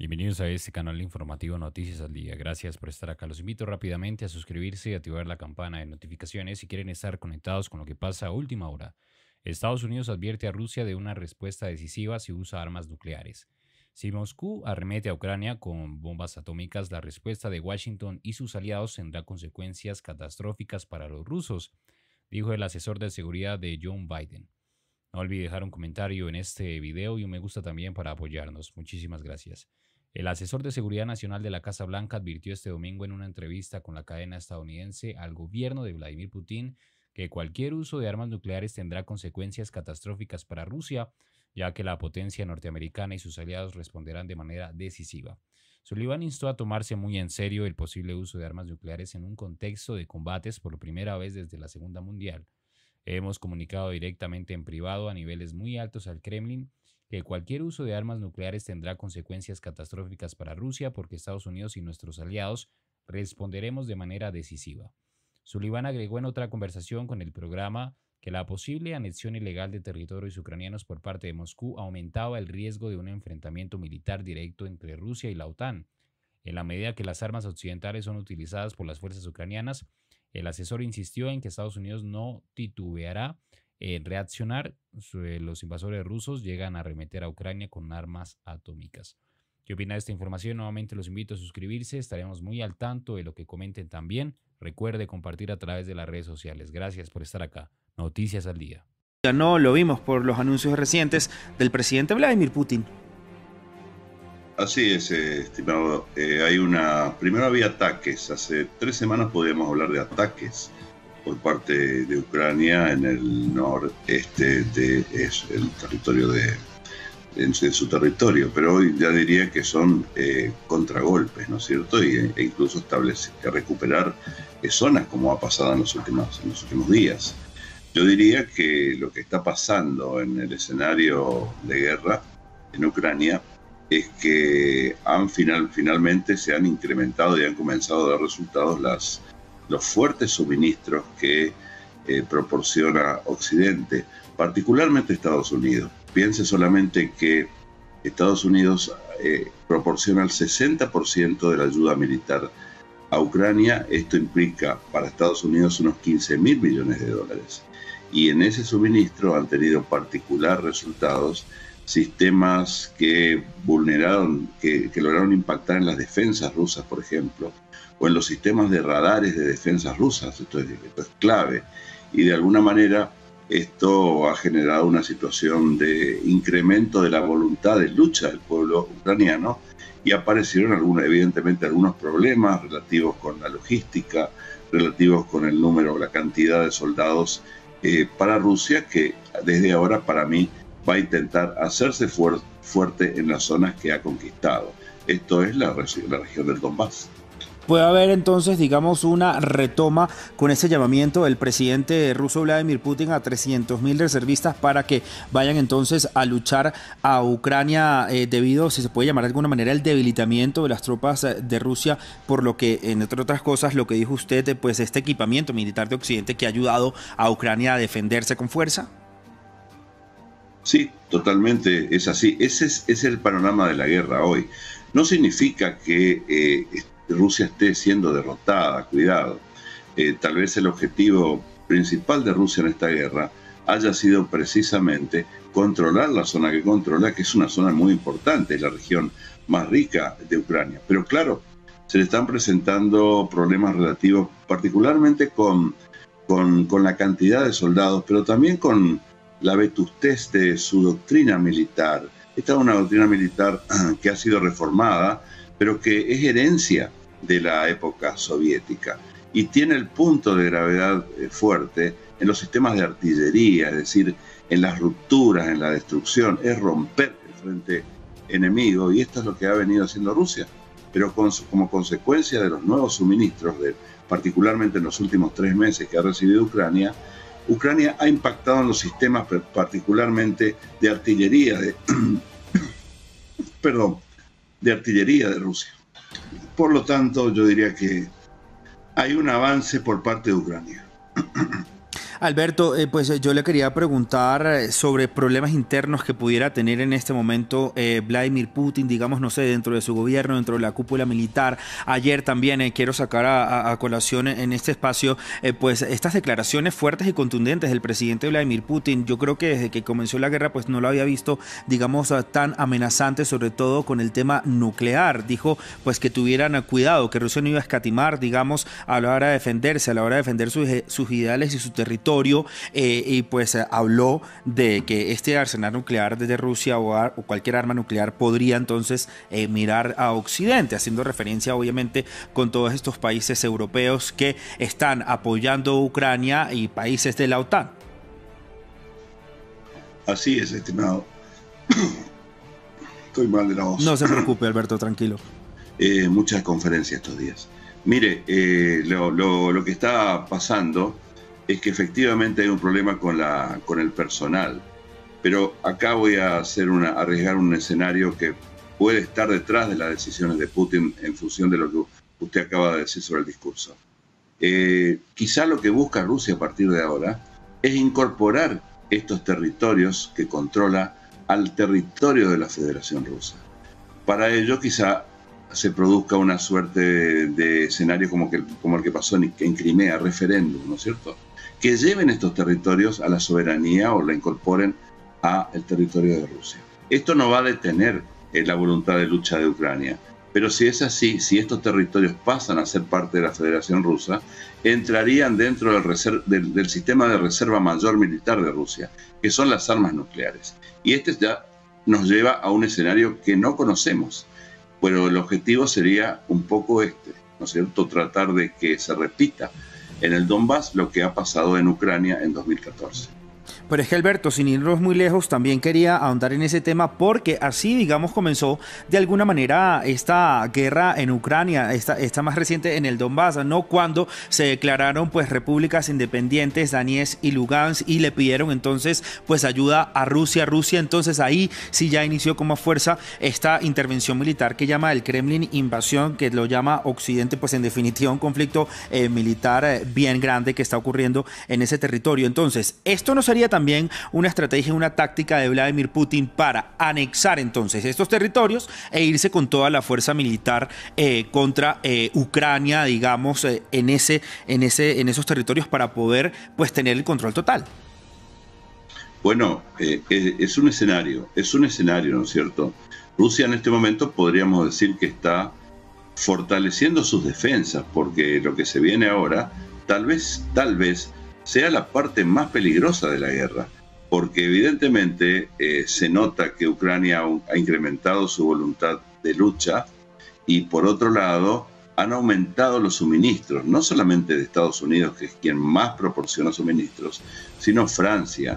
Bienvenidos a este canal informativo Noticias al Día. Gracias por estar acá. Los invito rápidamente a suscribirse y activar la campana de notificaciones si quieren estar conectados con lo que pasa a última hora. Estados Unidos advierte a Rusia de una respuesta decisiva si usa armas nucleares. Si Moscú arremete a Ucrania con bombas atómicas, la respuesta de Washington y sus aliados tendrá consecuencias catastróficas para los rusos, dijo el asesor de seguridad de John Biden. No olvide dejar un comentario en este video y un me gusta también para apoyarnos. Muchísimas gracias. El asesor de Seguridad Nacional de la Casa Blanca advirtió este domingo en una entrevista con la cadena estadounidense al gobierno de Vladimir Putin que cualquier uso de armas nucleares tendrá consecuencias catastróficas para Rusia, ya que la potencia norteamericana y sus aliados responderán de manera decisiva. Sullivan instó a tomarse muy en serio el posible uso de armas nucleares en un contexto de combates por primera vez desde la Segunda Mundial. Hemos comunicado directamente en privado a niveles muy altos al Kremlin que cualquier uso de armas nucleares tendrá consecuencias catastróficas para Rusia porque Estados Unidos y nuestros aliados responderemos de manera decisiva. Sullivan agregó en otra conversación con el programa que la posible anexión ilegal de territorios ucranianos por parte de Moscú aumentaba el riesgo de un enfrentamiento militar directo entre Rusia y la OTAN. En la medida que las armas occidentales son utilizadas por las fuerzas ucranianas, el asesor insistió en que Estados Unidos no titubeará en reaccionar, los invasores rusos llegan a arremeter a Ucrania con armas atómicas. ¿Qué opina de esta información? Nuevamente los invito a suscribirse, estaremos muy al tanto de lo que comenten también. Recuerde compartir a través de las redes sociales. Gracias por estar acá. Noticias al día. Ya no lo vimos por los anuncios recientes del presidente Vladimir Putin. Así es, eh, estimado. Eh, hay una. Primero había ataques. Hace tres semanas podíamos hablar de ataques por parte de Ucrania en el noreste de el territorio de, su territorio, pero hoy ya diría que son eh, contragolpes, ¿no es cierto? Y, e incluso establecer recuperar zonas como ha pasado en los últimos en los últimos días. Yo diría que lo que está pasando en el escenario de guerra en Ucrania es que han final, finalmente se han incrementado y han comenzado a dar resultados las los fuertes suministros que eh, proporciona Occidente, particularmente Estados Unidos. Piense solamente que Estados Unidos eh, proporciona el 60% de la ayuda militar a Ucrania. Esto implica para Estados Unidos unos 15 mil millones de dólares. Y en ese suministro han tenido particular resultados sistemas que vulneraron, que, que lograron impactar en las defensas rusas, por ejemplo, o en los sistemas de radares de defensas rusas. Esto es, clave. Y de alguna manera esto ha generado una situación de incremento de la voluntad de lucha del pueblo ucraniano y aparecieron algunos, evidentemente algunos problemas relativos con la logística, relativos con el número, la cantidad de soldados eh, para Rusia, que desde ahora para mí va a intentar hacerse fuerte en las zonas que ha conquistado. Esto es la, la región del Donbass puede haber entonces, digamos, una retoma con ese llamamiento del presidente ruso Vladimir Putin a 300.000 reservistas para que vayan entonces a luchar a Ucrania eh, debido, si se puede llamar de alguna manera, el debilitamiento de las tropas eh, de Rusia, por lo que, entre otras cosas, lo que dijo usted, pues este equipamiento militar de Occidente que ha ayudado a Ucrania a defenderse con fuerza. Sí, totalmente es así. Ese es, el panorama de la guerra hoy. No significa que eh, Rusia esté siendo derrotada, cuidado. Eh, tal vez el objetivo principal de Rusia en esta guerra haya sido precisamente controlar la zona que controla, que es una zona muy importante, la región más rica de Ucrania. Pero claro, se le están presentando problemas relativos particularmente con, con, con la cantidad de soldados, pero también con la vetustez de su doctrina militar. Esta es una doctrina militar que ha sido reformada, pero que es herencia de la época soviética y tiene el punto de gravedad eh, fuerte en los sistemas de artillería, es decir, en las rupturas, en la destrucción, es romper el frente enemigo y esto es lo que ha venido haciendo Rusia, pero como consecuencia de los nuevos suministros, de, particularmente en los últimos tres meses que ha recibido Ucrania, Ucrania ha impactado en los sistemas particularmente de artillería, de, perdón, de artillería de Rusia. Por lo tanto, yo diría que hay un avance por parte de Ucrania. Alberto, eh, pues yo le quería preguntar eh, sobre problemas internos que pudiera tener en este momento eh, Vladimir Putin, digamos, no sé, dentro de su gobierno, dentro de la cúpula militar. Ayer también quiero sacar a, colación en este espacio, pues estas declaraciones fuertes y contundentes del presidente Vladimir Putin. Yo creo que desde que comenzó la guerra, pues no lo había visto, digamos, tan amenazante, sobre todo con el tema nuclear. Dijo, pues que tuvieran cuidado, que Rusia no iba a escatimar, digamos, a la hora de defenderse, a la hora de defender sus ideales y su territorio eh, y pues eh, habló de que este arsenal nuclear desde Rusia o, cualquier arma nuclear podría entonces eh, mirar a Occidente, haciendo referencia obviamente con todos estos países europeos que están apoyando a Ucrania y países de la OTAN. Así es, estimado. Estoy mal de la voz. No se preocupe, Alberto, tranquilo. muchas conferencias estos días. Mire, lo, lo, que está pasando es que efectivamente hay un problema con, la, con el personal. Pero acá voy a arriesgar un escenario que puede estar detrás de las decisiones de Putin en función de lo que usted acaba de decir sobre el discurso. Eh, quizá lo que busca Rusia a partir de ahora es incorporar estos territorios que controla al territorio de la Federación Rusa. Para ello quizá se produzca una suerte de, escenario como, que, como el que pasó en, Crimea, referéndum, ¿no es cierto? que lleven estos territorios a la soberanía o la incorporen al territorio de Rusia. Esto no va a detener eh, la voluntad de lucha de Ucrania, pero si es así, si estos territorios pasan a ser parte de la Federación Rusa, entrarían dentro del, del, sistema de reserva mayor militar de Rusia, que son las armas nucleares. Y este ya nos lleva a un escenario que no conocemos, pero el objetivo sería un poco este, ¿no es cierto? Tratar de que se repita en el Donbass lo que ha pasado en Ucrania en 2014. Pero es que Alberto, sin irnos muy lejos, también quería ahondar en ese tema porque así, digamos, comenzó de alguna manera esta guerra en Ucrania, esta, esta más reciente en el Donbass, ¿no? Cuando se declararon pues repúblicas independientes, Donetsk y Lugansk, y le pidieron entonces pues ayuda a Rusia. Rusia entonces ahí sí ya inició como fuerza esta intervención militar que llama el Kremlin invasión, que lo llama Occidente, pues en definitiva un conflicto eh, militar eh, bien grande que está ocurriendo en ese territorio. Entonces, esto no sería tan también una estrategia, una táctica de Vladimir Putin para anexar entonces estos territorios e irse con toda la fuerza militar eh, contra eh, Ucrania, digamos, eh, en, ese, en, ese, en esos territorios para poder pues tener el control total. Bueno, es un escenario, es un escenario, ¿no es cierto? Rusia en este momento podríamos decir que está fortaleciendo sus defensas, porque lo que se viene ahora, tal vez, tal vez sea la parte más peligrosa de la guerra, porque evidentemente eh, se nota que Ucrania ha incrementado su voluntad de lucha y por otro lado han aumentado los suministros, no solamente de Estados Unidos, que es quien más proporciona suministros, sino Francia,